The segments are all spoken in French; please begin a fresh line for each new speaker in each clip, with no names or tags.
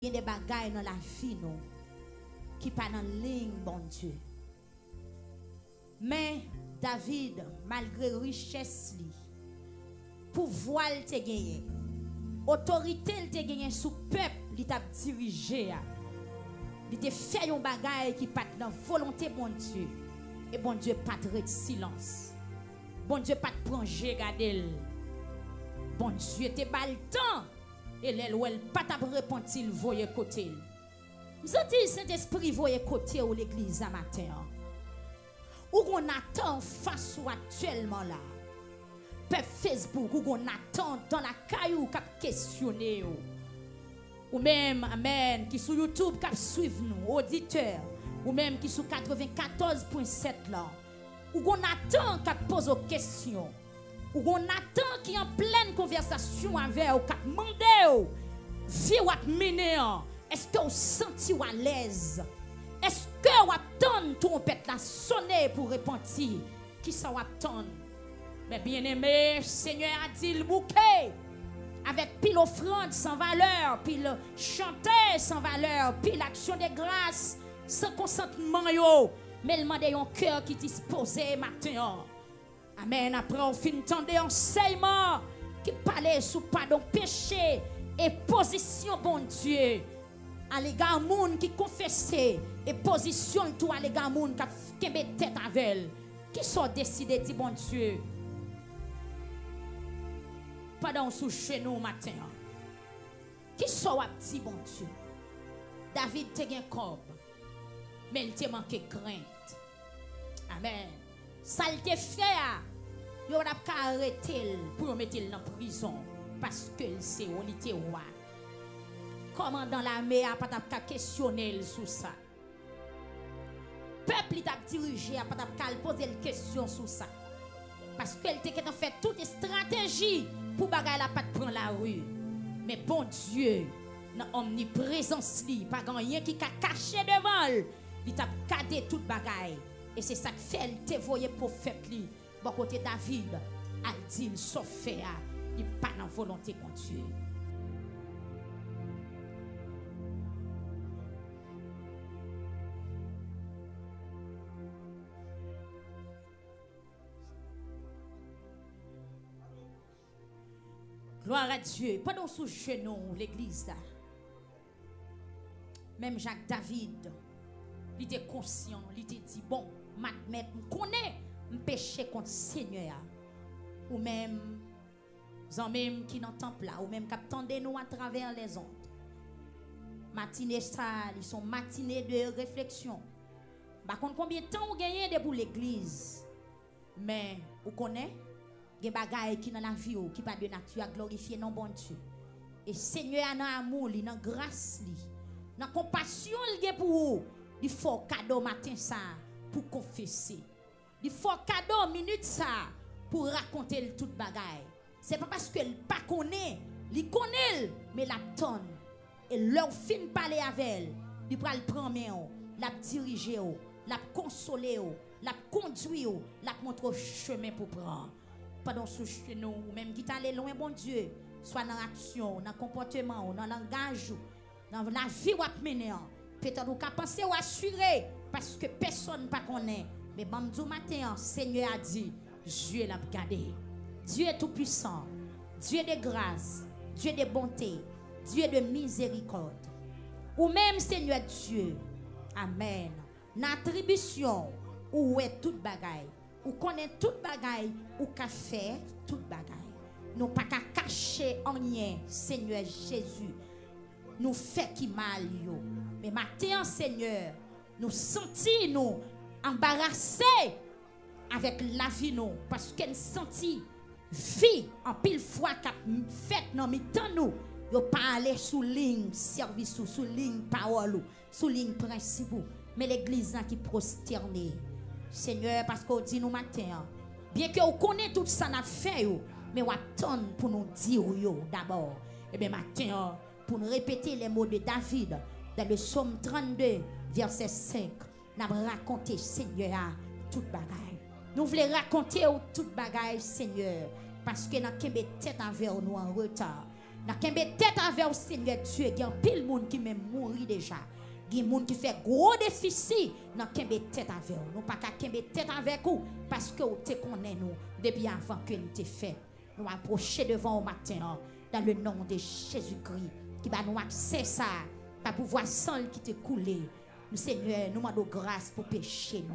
Il y a des bagailles dans la vie nous qui pas dans ligne bon Dieu. Mais David malgré richesse li pouvoir te gagné autorité te gagné sous peuple il t'a dirigé il te fait un bagaille qui pas dans volonté bon Dieu. Et bon Dieu pas de silence. Bon Dieu pas de prendre garder bon Dieu te bal temps et l'elle ou elle pas t'a repentir voyer côté. Nous dit Saint-Esprit voyer côté ou l'église à matin. Ou on attend face ou actuellement là. Peuple Facebook ou on attend dans la caillou cap questionner ou. Même amen qui sur YouTube cap suivre nous auditeurs ou même qui sur 94.7 là. Ou on attend cap pose aux questions ou on attend qui en pleine conversation avec ou cap demander vie ou mener est-ce que vous senti à l'aise? Est-ce que vous attendez trompette la sonner pour répondre qui ça vous attend mais bien aimé Seigneur a dit le bouquet. Avec pile offrande sans valeur pile chanter sans valeur pile action de grâce sans consentement yo. Mais il m'a un cœur qui disposé matin Amen. Après, on finit d'entendre enseignement qui parlait sous pardon péché et position, bon Dieu, à l'égard qui confessait et position toi à l'égard qui tête avec. Qui sont décidés, dit bon Dieu, pendant sous chez nous matin. Qui sont dit bon Dieu? David te un corps, mais il te manqué crainte. Amen. Ça fait, il a pas arrêté pour mettre la prison parce que c'est il était roi. Comment dans l'armée a pas questionner sur ça. Peuple t'a dirigé pas poser une question sur ça. Parce qu'elle t'a fait toute stratégie pour bagaille la pas prendre la rue. Mais bon Dieu, dans omniprésence li, pas rien qui a caché devant, il t'a cadé toute. Et c'est ça que fait, prophète li. Bon côté David, a dit, sauf faire, il pas dans volonté de Dieu. Gloire à Dieu. Pendant sous genou, l'église Même Jacques David, il était conscient, il était dit, bon, connaît, me péché contre Seigneur. Ou même, même qui dans temple là, ou même qui nous à travers les ondes. Matinée ça, ils sont matinées de réflexion. Par contre, combien de temps vous gagnez pour l'église? Mais, vous connaissez? Des choses qui dans la vie qui pas de nature à glorifier non bon Dieu. Et Seigneur a dans amour, dans grâce, dans compassion pour vous. Il faut cadeau matin ça pour confesser. Il faut cadeau minute ça pour raconter toute bagaille. C'est pas parce qu'elle pas connaît, il connaît, mais la tonne. Et leur fin parler avec elle, il prend le prendre la diriger, la consoler, la conduire, la montrer chemin pour prendre. Pendant ce nous, même qui t'allait loin, bon Dieu, soit dans l'action, dans le comportement, dans le langage, dans la vie ou mener. Peut-être vous penser ou assurer parce que personne ne connaît. Mais bon Seigneur a dit, Dieu l'a gardé. Dieu est tout puissant. Dieu de grâce. Dieu de bonté. Dieu de miséricorde. Ou même Seigneur Dieu. Amen. N'attribution où est toute bagaille. Ou connaît toute bagaille. Ou qu'a fait toute bagaille. Nous pas qu'à cacher en rien, Seigneur Jésus. Nous fait qui mal. Mais matin, Seigneur, nous sentons nous embarrassés avec la vie nous parce qu'elle sentit vie en pile fois qu'a fait non mais tant nous yo pas sous ligne service sous ligne parole sous ligne principe mais l'église qui prosterné. Seigneur parce qu'on dit nous matin bien que vous connaissez tout ça n'a fait mais on attend pour nous dire d'abord. Et eh bien matin pour nous répéter les mots de David dans le psaume 32 verset 5 nous raconté Seigneur toute bagaille nous voulons raconter toute bagaille, Seigneur, parce que nous avons tête envers nous en retard. N'a qu'un tête envers Seigneur Dieu, il y a pile monde qui même mourir déjà. Il y a des gens qui fait gros déficit dans kembe tête avec nous. Nous pas tête avec vous parce que vous connaissez nous depuis avant que nous te fait. Nous approcher devant au matin hein, dans le nom de Jésus-Christ qui va nous accès ça, pas pouvoir sans qui te coulé. Nous Seigneur, nous demandons grâce pour pécher nous.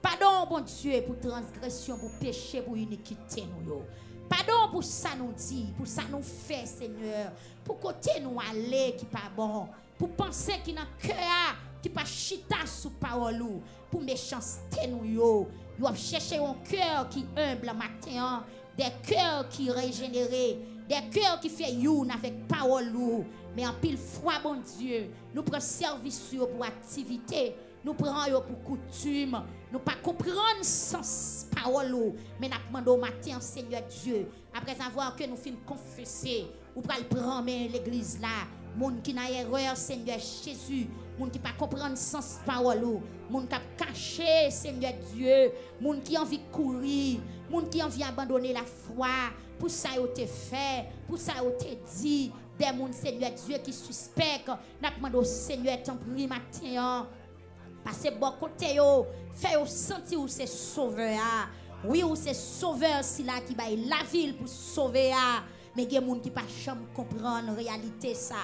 Pardon, bon Dieu, pour transgression, pour péché, pour iniquité nous. Pardon pour ça nous dit, pour ça nous fait, Seigneur. Pour côté nous aller qui pas bon. Pour penser qui n'a cœur, qui pas chita sous parole Pour méchanceté nous yo. Yo chercher un cœur qui humble matin, des cœurs qui régénérés, des cœurs qui fait youn avec parole Mais en pile foi, bon Dieu, nous prenons service pour activité. Nous prenons pour coutume, nous pas comprendre sans parole, mais nous demandons au matin, Seigneur Dieu, après avoir que nous finissons confesser, ou pas prendre l'église là, monde qui n'a erreur, Seigneur Jésus, monde qui pas comprendre sans parole, monde qui caché, Seigneur Dieu, monde qui envie courir, monde qui envie d'abandonner la foi, pour ça il te fait, pour ça il te dit, des gens, Seigneur Dieu, qui suspectent, nous demandons au Seigneur, ton prix matin, Passez bon côté yo, fait au sentir où c'est sauveur. Oui, ou c'est sauveur si là qui baille la ville pour sauver. Mais il y a des gens qui ne comprendre la réalité. ça.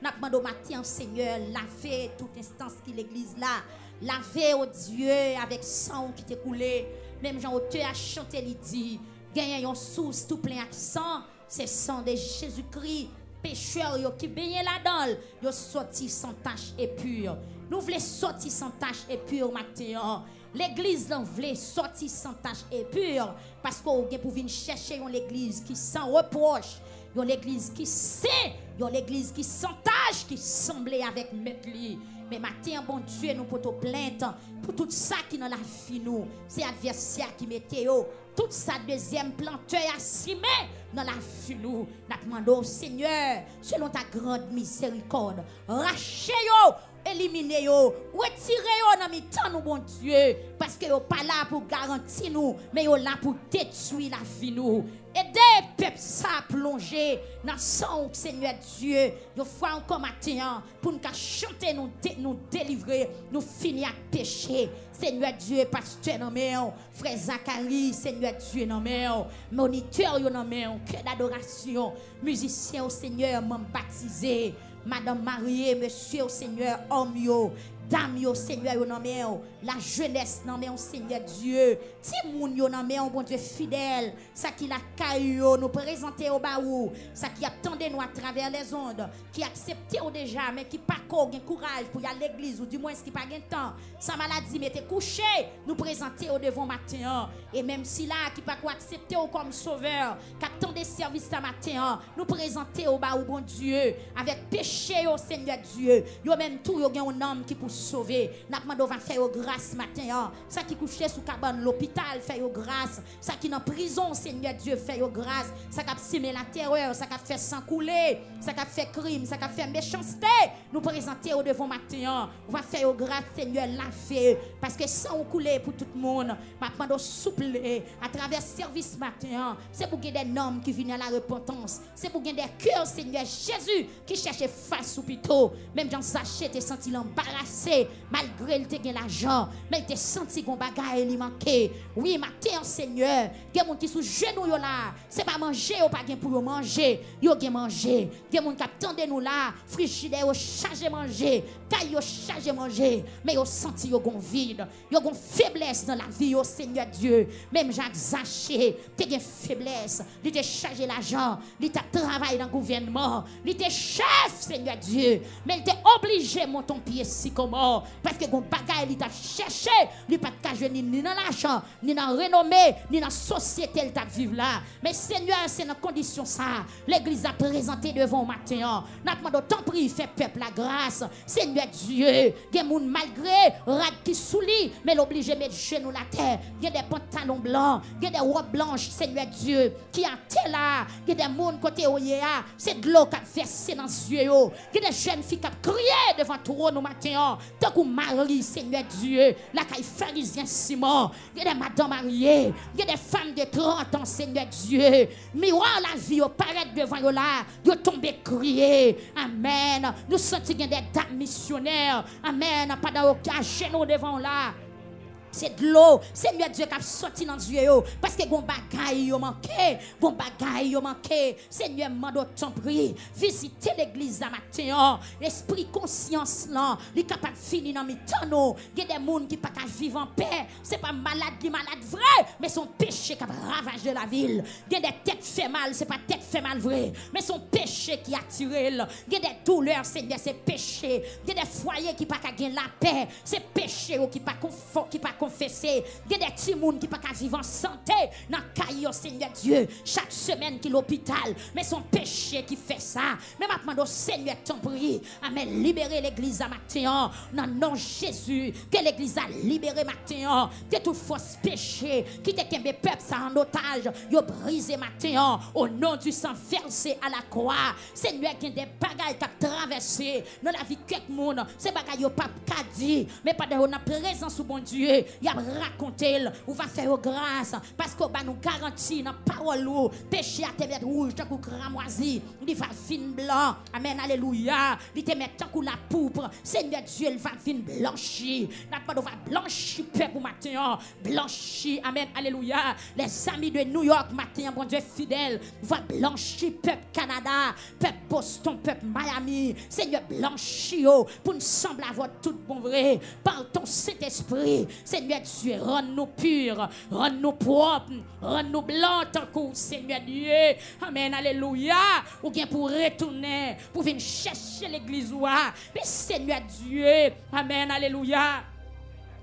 Nous demandons matin, Seigneur, laver toute instance qui l'église là. Laver au Dieu avec sang qui t'est coulé. Même Jean auteur a chanté, il dit, gagner une source tout plein de sang. C'est sang de Jésus-Christ. Pécheur qui baigne là-dedans, yo sorti sans tache et pur. Nous voulons sortir sans tache et pur matin. L'église voulons sortir sans tache et pur parce qu'on a pour venir chercher une qui sans reproche, une église qui sait, une église qui sans tache, qui semble avec mettre mais matin, bon Dieu, nous pour plainte pour tout ça qui dans la vie. C'est adversaire qui mettait tout ça deuxième planteur assimé dans la vie nous. Nous demandons, Seigneur, selon ta grande miséricorde, rachez éliminer yo, retirer yo dans mi temps nous bon Dieu parce que yo pas là pour garantir nous mais yo là pour détruire la vie nous. Aider peuple ça plonger dans sang Seigneur Dieu. Yo fois encore matin pour nous chanter nous délivrer, nous finir à pécher. Seigneur Dieu, pasteur dans main, frère Zacharie, Seigneur Dieu dans main, moniteur dans main, cœur d'adoration, musicien au Seigneur, m'en. Madame mariée, monsieur Seigneur, homme Dame yo Seigneur yo nan la jeunesse nan men Seigneur Dieu. Ti moun yo nan men bon Dieu fidèle, ça qui la caille nous présenter au baou, ça qui attendait nous à travers les ondes, qui accepté ou déjà mais qui pas gen courage pour y aller à l'église ou du moins qui pas gen temps. Sa maladie m'était couché, nous présenter au devant matin et même si là qui pas accepter ou comme sauveur, qui attendait service ce matin, nous présenter au baou bon Dieu avec péché au Seigneur Dieu. Yo même tout yo gen un homme qui pour sauver. N'a demandé va faire grâce matin. Hein. Ça qui couchait sous cabane l'hôpital fait grâce. Ça qui dans prison Seigneur Dieu fait grâce. Ça qui a semé la terreur, ça qui a fait sang couler, ça qui a fait crime, ça qui a fait méchanceté. Nous présenter au devant matin. Hein. On va faire grâce Seigneur laver parce que sang couler pour tout le monde. M'a demandé souple à travers service matin. Hein. C'est pour qu'il des hommes qui viennent à la repentance. C'est pour qu'il des cœurs Seigneur Jésus qui cherchent face au pito. Même dans sachet et senti l'embarrassé malgré le te l'argent, mais te senti qu'on bagaille li manqué. Oui, matin Seigneur, gen moun qui sous genou yo là, c'est pas manger ou pas gen pour manger, yo gen manger. Gen moun qui attendent nous là, frigidaire yo chargé manger, taille yo chargé manger, mais yo senti yo gon vide, yo gon faiblesse dans la vie au Seigneur Dieu. Même Jacques Zaché, te gen faiblesse, il te chargé l'argent, il t'a travaillé dans le gouvernement, il te chef Seigneur Dieu, mais il t'est obligé monter ton pied si comment? Parce que mon bagaille, il t'a cherché. Il pas de ni dans l'argent, ni dans la renommée, ni dans la société, il t'a vivre là. Mais Seigneur, c'est dans condition ça. L'église a présenté devant matin. N'a demandé tant prie, fait peuple la grâce. Seigneur Dieu, a des malgré, rad qui souli, mais l'obligé mettre genoux la terre. A des pantalons blancs, a des robes blanches, Seigneur Dieu, qui a là. Il y a des gens côté c'est de l'eau qui a versé dans les yeux. Y a des jeunes filles qui ont crié devant toi nous matin, tant qu'on marie, Seigneur Dieu, la caille pharisien Simon, il y a des madames mariées, il y a des femmes de 30 ans, Seigneur Dieu, miroir la vie, au paraître devant eux là, ils tombé crier, Amen. Nous sentons des dames missionnaires, Amen, pendant que nous devant là. C'est de l'eau. Seigneur Dieu qui a sorti dans yeux. Parce que bon bagaille yo manqué. Bon bagaille yo manqué. Seigneur, mando ton prix. Visitez l'église à matin. L'esprit conscience là. Est capable finir dans temps. Il y a des gens qui pas vivre en paix. Ce n'est pas malade, ni malade vrai. Mais son péché qui a ravagé la ville. Il y a des têtes fait mal. Ce n'est pas tête fait mal vrai. Mais son péché qui a tiré. Il y a des douleurs, Seigneur, c'est péché. Il y a des foyers qui pas gagner la paix. C'est péché qui ne peuvent pas confesser. Il y a des petits gens qui pas vivre en santé dans le Seigneur Dieu. Chaque semaine qui l'hôpital. Mais son péché qui fait ça. Mais maintenant, Seigneur, ton prie. Amen. Libérer l'église à matin. Dans nom Jésus. Que l'église a libéré matin. Que toute fausse péché qui te le peuple en otage. Yo brisé matin. Au nom du sang versé à la croix. Seigneur, a des bagailles qui traversé dans la vie de quelqu'un. Ces bagailles, pas dit. Mais pas de la présence au bon Dieu il a raconté, ou va faire grâce, parce qu'on va nous garantir dans la parole, péché à tes rouge, tant qu'on cramoisi, il va fin blanc, amen, alléluia, il te met tant qu'on la poupre, Seigneur Dieu, il va fin blanchir, n'a pas va blanchir peuple matin, blanchir, amen, alléluia, les amis de New York matin, bon Dieu fidèle, va blanchir peuple Canada, peuple Boston, peuple Miami, Seigneur blanchir, pour nous sembler avoir tout bon vrai, par ton Saint-Esprit, Seigneur Seigneur Dieu, rends-nous purs, rends-nous propres, rends-nous blancs tant Seigneur Dieu. Amen, alléluia. Ou bien pour retourner, pour venir chercher l'église. Mais Seigneur Dieu, Amen, alléluia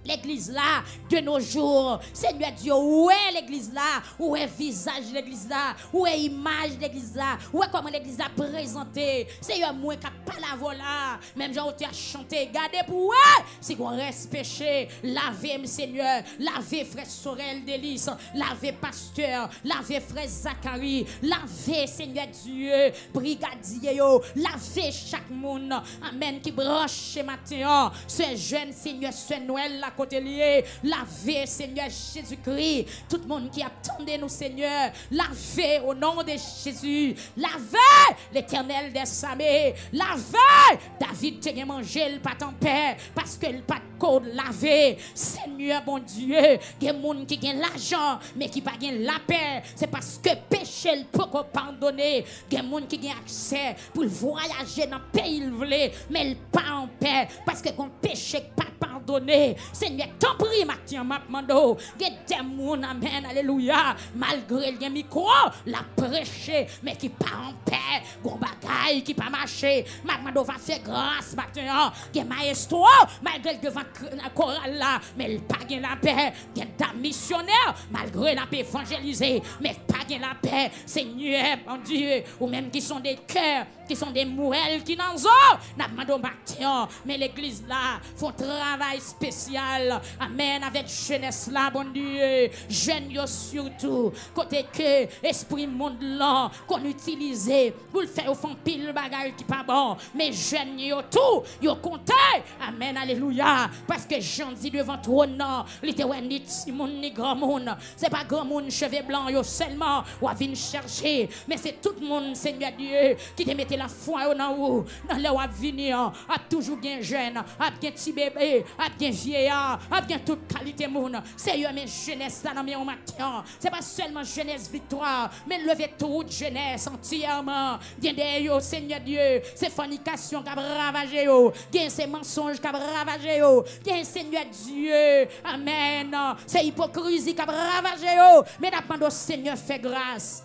l'église là de nos jours. Seigneur Dieu, où est l'église là? Où est visage l'église là? Où est image de l'église là? Où est comment l'église a présenté? Seigneur, moi qui pas la voilà. Même j'ai tu as chanté, gardez pour. Si on reste péché, lavez, Seigneur. Lavez frère Sorel Délice. Lavez pasteur. Lavez frère Zacharie. Lavez, Seigneur Dieu. Brigadier, lavez chaque monde. Amen. Qui branche matin. Ce jeune Seigneur, ce Noël là côté lié. Lavez, Seigneur Jésus-Christ. Tout le monde qui attendait nous, Seigneur. Lavez au nom de Jésus. Lavez l'éternel des samés. Lavez. David, tu mangé le pas ton père parce que le pas code lavé. Seigneur, bon Dieu. Il y a des qui ont l'argent, mais qui pas la paix. C'est parce que péché le peut pardonner. Il y a des qui ont accès pour voyager dans le pays, mais il pas en paix parce que quand péché pas pardonné. Seigneur, t'en prie, Mathieu, ma mando. Get mon amen, alléluia. Malgré le micro, la prêcher, mais qui pas en paix. Gon bagaille qui pas marché. Ma mando va faire grâce, maintenant. Get maestro, malgré le devant la chorale là, mais il pas la paix. Get dame missionnaire, malgré la paix évangélisée, mais pas la paix. Seigneur, mon Dieu, ou même qui sont des cœurs, qui sont des moelles qui n'en ont. N'a matin, mais l'église là, font travail spécial. Amen. Avec jeunesse là, bon Dieu. Jeunes surtout. Côté que esprit monde là, qu'on utilise pour le faire au fond pile bagage qui pas bon. Mais jeunes yo tout, yo compté. Amen. Alléluia. Parce que j'en dis devant toi, non. Littéralement, ni petit ni grand monde. C'est pas grand monde, cheveux blancs, yo seulement, ou à venir chercher. Mais c'est tout le monde, Seigneur Dieu, qui te mette la foi dans vous. Dans le à venir, a toujours bien jeune, a bien petit bébé, a bien vieillard, a bien toute qualité monde. Seigneur, mais jeunesse dans mes matin. C'est pas seulement jeunesse victoire, mais lever toute jeunesse entièrement. Bien Seigneur Dieu, c'est fornication qui a ravagé yo, bien ces mensonges qui a ravagé yo, bien Seigneur Dieu. Amen. C'est hypocrisie qui a ravagé. Mais d'abord, Seigneur, fait grâce.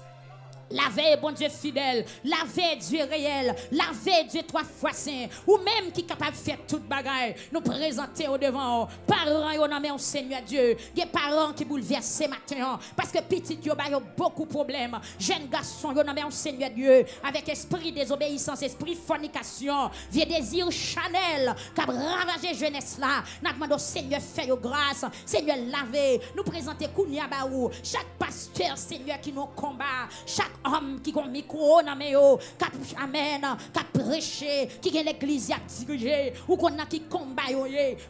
Lavez, bon Dieu fidèle. Lavez, Dieu réel. Lavez, Dieu trois fois saint. Ou même qui est capable de faire toute bagaille. Nous présenter au devant. Parents, on a au Seigneur Dieu. Des parents qui bouleversent matin. Parce que petit Dieu, a beaucoup de problèmes. Jeunes garçons, on a au Seigneur Dieu. Avec esprit désobéissance, esprit fornication. Vieux désir chanel. Qui a ravagé jeunesse là. Nous demandons au Seigneur, fait grâce. Seigneur, lavez. Nous présenter Kounia. Chaque pasteur, Seigneur, qui nous combat. Chaque homme qui ont micro dans mes yo, qui amen, qui prêcher, qui a l'église à diriger, ou a qui combat yo,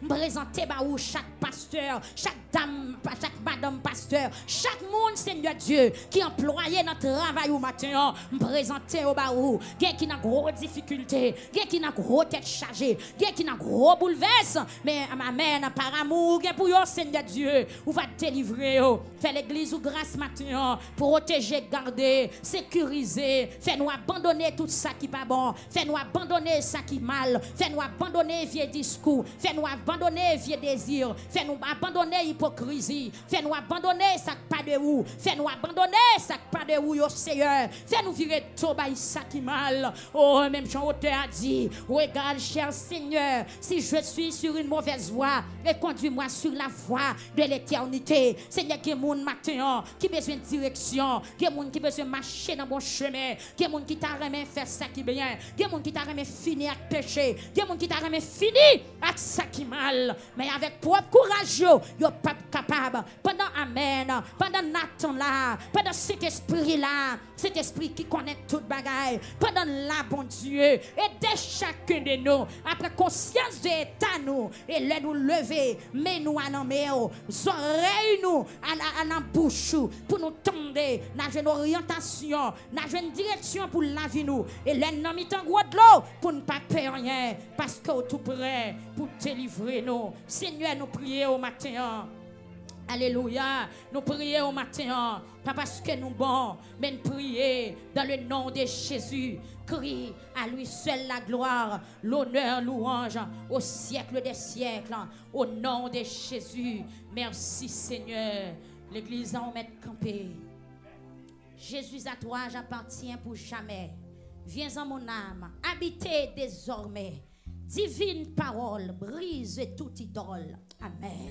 présenter ba ou chaque pasteur, chaque dame, chaque madame pasteur, chaque monde Seigneur Dieu qui employé dans travail au matin, présenter au ba ou, qui n'a gros difficulté, qui n'a gros tête chargée, qui n'a gros bouleverse, mais amen, par amour, pour yo Seigneur Dieu, ou va délivrer, fait l'église ou grâce matin, protéger, garder, sécuriser, fait-nous abandonner tout ça qui pas bon, fait-nous abandonner ça qui mal, fait-nous abandonner vieux discours, fait-nous abandonner vieux désirs, fait-nous abandonner hypocrisie, fait-nous abandonner ça pas de où, fait-nous abandonner ça pas de yo Seigneur, fait-nous virer tout ça qui mal. Oh, même Jean auteur a dit, regarde, cher Seigneur, si je suis sur une mauvaise voie, et conduis-moi sur la voie de l'éternité. Seigneur, qui mon matin, qui besoin de direction, qui est mon qui besoin de marcher dans mon chemin, qui est mon qui t'a remis faire ça qui bien, qui est mon qui t'a remis finir avec péché, qui est mon qui t'a remis fini avec ça qui mal, mais avec propre courage, yo, pas capable. Pendant Amen, pendant Nathan là, pendant cet esprit là, cet esprit qui connaît toute bagaille, pendant là, bon Dieu, aidez chacun de nous, après conscience de l'état nous, et les nous lever, mais nous à oreilles nous, à la bouche, pour nous tomber dans une orientation, dans une direction pour la vie nous, et les nous mis en gros de l'eau, pour ne pas perdre rien, parce que tout prêt pour délivrer nous. Seigneur, nous prions au matin. Alléluia. Nous prions au matin, pas parce que nous bons, mais nous prions dans le nom de Jésus. Crie à lui seul la gloire, l'honneur, louange au siècle des siècles. Au nom de Jésus. Merci Seigneur. L'église en met campé. Jésus à toi, j'appartiens pour jamais. Viens en mon âme, habitez désormais. Divine parole, brise toute idole. Amen.